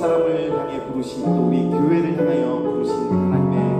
사람을 향해 부르신 또 우리 교회를 향하여 부르신 하나님의